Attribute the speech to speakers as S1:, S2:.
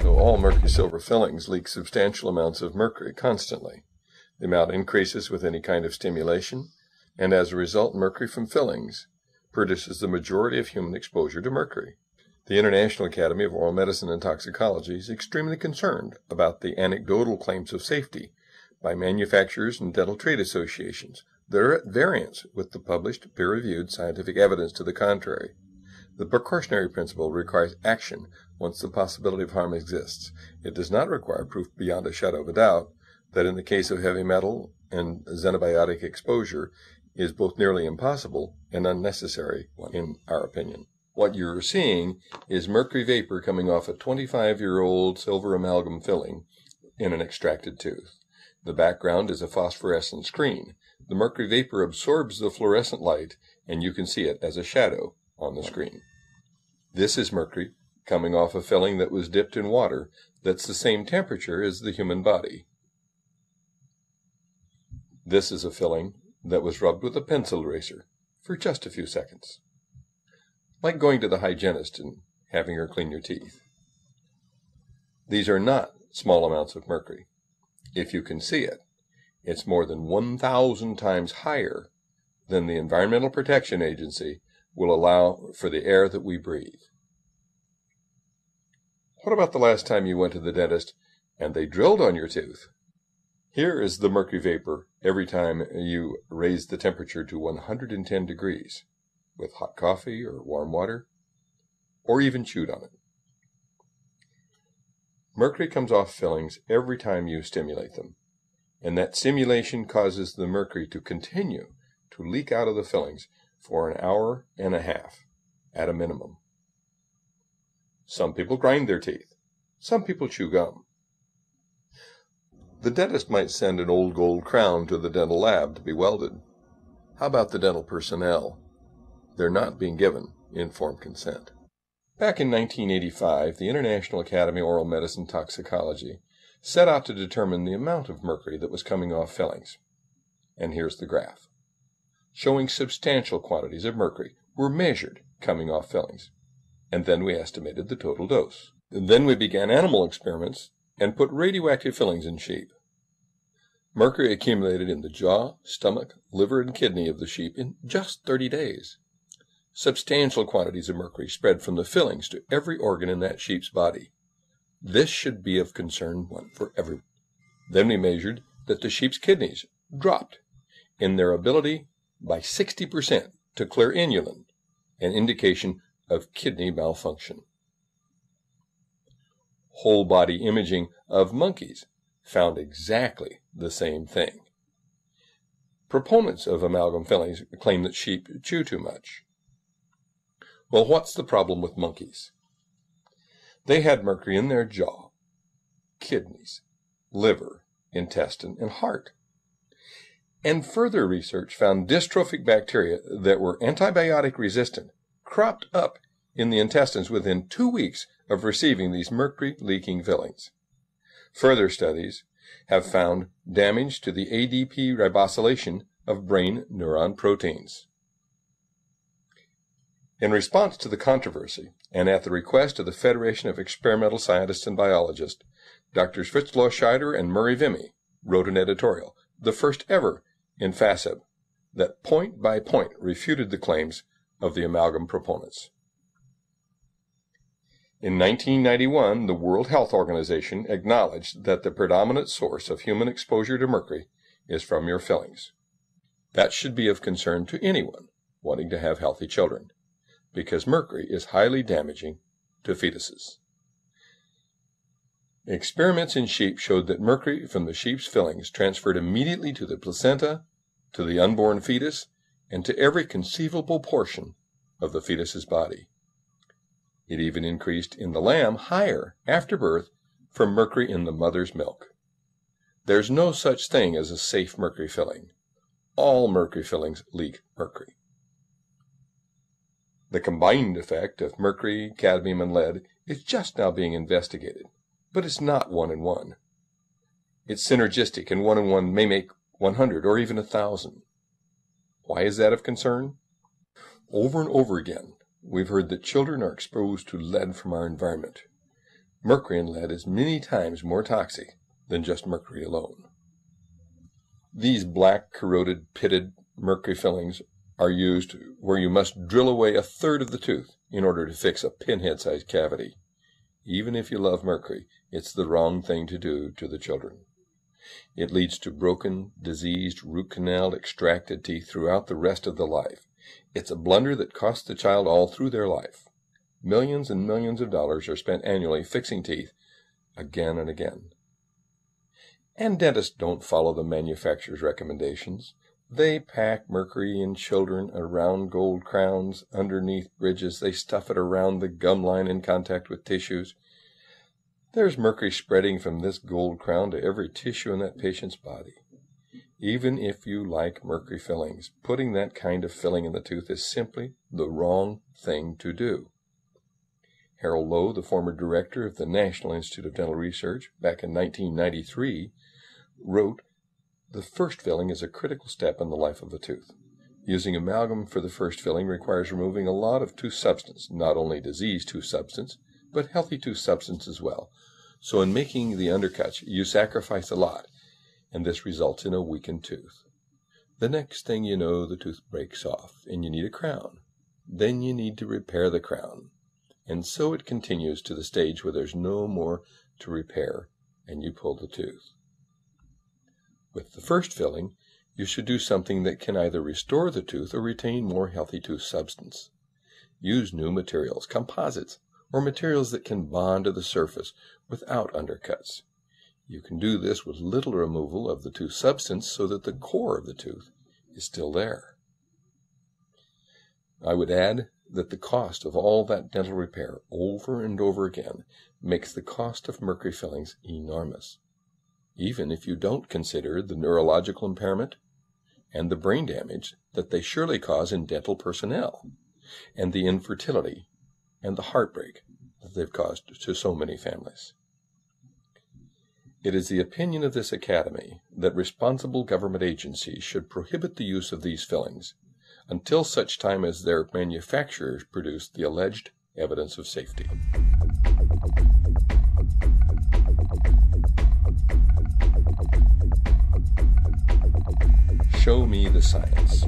S1: So all mercury silver fillings leak substantial amounts of mercury constantly. The amount increases with any kind of stimulation, and as a result mercury from fillings produces the majority of human exposure to mercury. The International Academy of Oral Medicine and Toxicology is extremely concerned about the anecdotal claims of safety by manufacturers and dental trade associations that are at variance with the published peer-reviewed scientific evidence to the contrary. The precautionary principle requires action once the possibility of harm exists. It does not require proof beyond a shadow of a doubt that in the case of heavy metal and xenobiotic exposure is both nearly impossible and unnecessary, in our opinion. What you're seeing is mercury vapor coming off a 25 year old silver amalgam filling in an extracted tooth. The background is a phosphorescent screen. The mercury vapor absorbs the fluorescent light, and you can see it as a shadow on the screen. This is mercury coming off a filling that was dipped in water that's the same temperature as the human body. This is a filling that was rubbed with a pencil eraser for just a few seconds. Like going to the hygienist and having her clean your teeth. These are not small amounts of mercury. If you can see it, it's more than 1,000 times higher than the Environmental Protection Agency will allow for the air that we breathe. What about the last time you went to the dentist and they drilled on your tooth? Here is the mercury vapor every time you raise the temperature to 110 degrees with hot coffee or warm water, or even chewed on it. Mercury comes off fillings every time you stimulate them, and that simulation causes the mercury to continue to leak out of the fillings for an hour and a half at a minimum. Some people grind their teeth. Some people chew gum. The dentist might send an old gold crown to the dental lab to be welded. How about the dental personnel? They're not being given informed consent. Back in 1985, the International Academy of Oral Medicine Toxicology set out to determine the amount of mercury that was coming off fillings. And here's the graph, showing substantial quantities of mercury were measured coming off fillings. And then we estimated the total dose. And then we began animal experiments and put radioactive fillings in sheep. Mercury accumulated in the jaw, stomach, liver, and kidney of the sheep in just 30 days. Substantial quantities of mercury spread from the fillings to every organ in that sheep's body. This should be of concern for everyone. Then we measured that the sheep's kidneys dropped in their ability by 60% to clear inulin, an indication of kidney malfunction. Whole body imaging of monkeys found exactly the same thing. Proponents of amalgam fillings claim that sheep chew too much. Well, what's the problem with monkeys? They had mercury in their jaw, kidneys, liver, intestine, and heart. And further research found dystrophic bacteria that were antibiotic resistant cropped up in the intestines within two weeks of receiving these mercury leaking fillings. Further studies have found damage to the ADP ribosylation of brain neuron proteins. In response to the controversy, and at the request of the Federation of Experimental Scientists and Biologists, Drs. Fritz Lorscheider and Murray Vimy wrote an editorial, the first ever in FASEB, that point by point refuted the claims of the amalgam proponents. In 1991, the World Health Organization acknowledged that the predominant source of human exposure to mercury is from your fillings. That should be of concern to anyone wanting to have healthy children because mercury is highly damaging to fetuses. Experiments in sheep showed that mercury from the sheep's fillings transferred immediately to the placenta, to the unborn fetus, and to every conceivable portion of the fetus's body. It even increased in the lamb higher after birth from mercury in the mother's milk. There's no such thing as a safe mercury filling. All mercury fillings leak mercury. The combined effect of mercury, cadmium, and lead is just now being investigated, but it's not one and one. It's synergistic, and one and one may make 100 or even a 1,000. Why is that of concern? Over and over again, we've heard that children are exposed to lead from our environment. Mercury and lead is many times more toxic than just mercury alone. These black, corroded, pitted mercury fillings are used where you must drill away a third of the tooth in order to fix a pinhead sized cavity. Even if you love mercury, it's the wrong thing to do to the children. It leads to broken, diseased, root canal extracted teeth throughout the rest of the life. It's a blunder that costs the child all through their life. Millions and millions of dollars are spent annually fixing teeth again and again. And dentists don't follow the manufacturer's recommendations. They pack mercury in children around gold crowns, underneath bridges. They stuff it around the gum line in contact with tissues. There's mercury spreading from this gold crown to every tissue in that patient's body. Even if you like mercury fillings, putting that kind of filling in the tooth is simply the wrong thing to do. Harald Löe, the former director of the National Institute of Dental Research, back in 1993, wrote, The first filling is a critical step in the life of a tooth. Using amalgam for the first filling requires removing a lot of tooth substance, not only diseased tooth substance, but healthy tooth substance as well. So in making the undercuts, you sacrifice a lot, and this results in a weakened tooth. The next thing you know, the tooth breaks off, and you need a crown. Then you need to repair the crown. And so it continues to the stage where there's no more to repair, and you pull the tooth. With the first filling, you should do something that can either restore the tooth or retain more healthy tooth substance. Use new materials, composites, or materials that can bond to the surface without undercuts. You can do this with little removal of the tooth substance so that the core of the tooth is still there. I would add that the cost of all that dental repair over and over again makes the cost of mercury fillings enormous, even if you don't consider the neurological impairment and the brain damage that they surely cause in dental personnel, and the infertility and the heartbreak that they've caused to so many families. It is the opinion of this Academy that responsible government agencies should prohibit the use of these fillings until such time as their manufacturers produce the alleged evidence of safety. Show me the science.